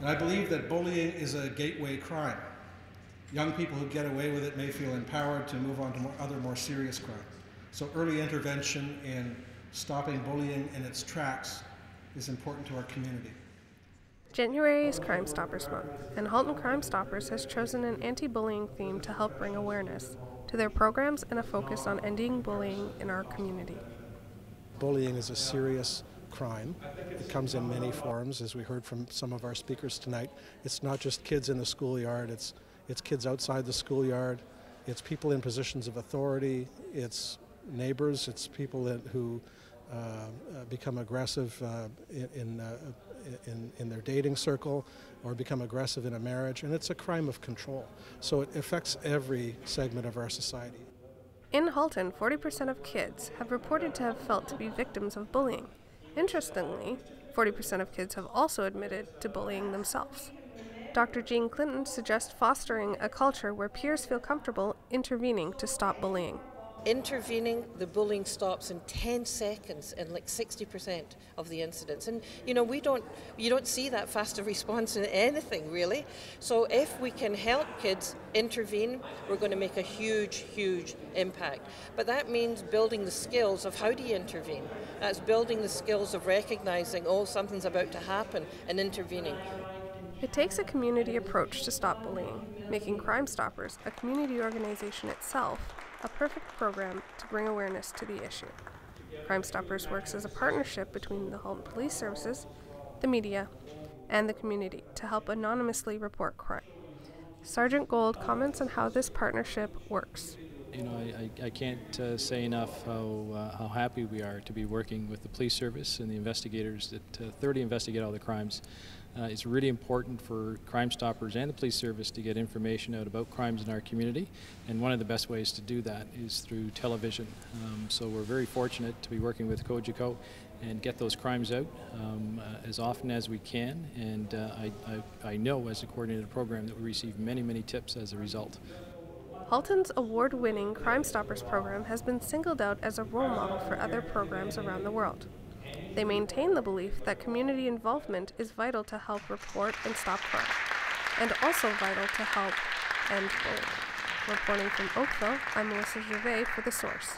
And I believe that bullying is a gateway crime. Young people who get away with it may feel empowered to move on to more, other more serious crimes. So early intervention in stopping bullying in its tracks is important to our community. January is Crime Stoppers Month, and Halton Crime Stoppers has chosen an anti bullying theme to help bring awareness to their programs and a focus on ending bullying in our community. Bullying is a serious crime. It comes in many forms, as we heard from some of our speakers tonight. It's not just kids in the schoolyard, it's, it's kids outside the schoolyard, it's people in positions of authority, it's neighbors, it's people that, who uh, uh, become aggressive uh, in, uh, in, in, their dating circle or become aggressive in a marriage, and it's a crime of control. So it affects every segment of our society. In Halton, 40% of kids have reported to have felt to be victims of bullying. Interestingly, 40% of kids have also admitted to bullying themselves. Dr. Jean Clinton suggests fostering a culture where peers feel comfortable intervening to stop bullying intervening, the bullying stops in 10 seconds in like 60% of the incidents. And you know, we don't, you don't see that faster response in anything really. So if we can help kids intervene, we're going to make a huge, huge impact. But that means building the skills of how do you intervene. That's building the skills of recognizing, oh, something's about to happen and intervening. It takes a community approach to stop bullying, making Crime Stoppers, a community organization itself, a perfect program to bring awareness to the issue. Crime Stoppers works as a partnership between the Halton Police Services, the media, and the community to help anonymously report crime. Sergeant Gold comments on how this partnership works. You know, I, I can't uh, say enough how, uh, how happy we are to be working with the police service and the investigators that uh, thoroughly investigate all the crimes uh, it's really important for Crime Stoppers and the police service to get information out about crimes in our community, and one of the best ways to do that is through television. Um, so we're very fortunate to be working with Cogeco and get those crimes out um, uh, as often as we can, and uh, I, I, I know as a coordinated program that we receive many, many tips as a result. Halton's award winning Crime Stoppers program has been singled out as a role model for other programs around the world. They maintain the belief that community involvement is vital to help report and stop crime, and also vital to help end bullying. Reporting from Oakville, I'm Melissa Gervais for The Source.